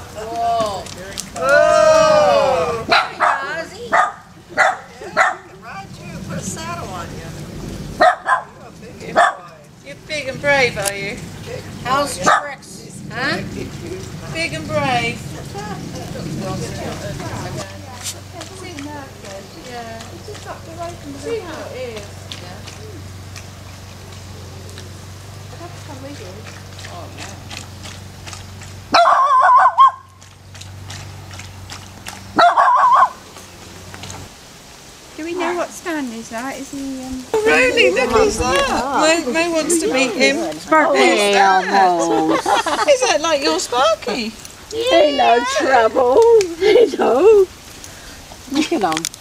Whoa. Here it comes. Oh. Ozzy. Ride you. Put a saddle on you. You're, You're big and brave, are you? How's tricks? Huh? Big and brave. See how it is. Yeah. I'd have to come with you. Oh, man. Do we know what Stan is like? Is he um Oh, really? Look who's that. Mo, Mo wants to meet him. Sparky? Who's that? Is that like your Sparky? Ain't no trouble. You know. Look at him.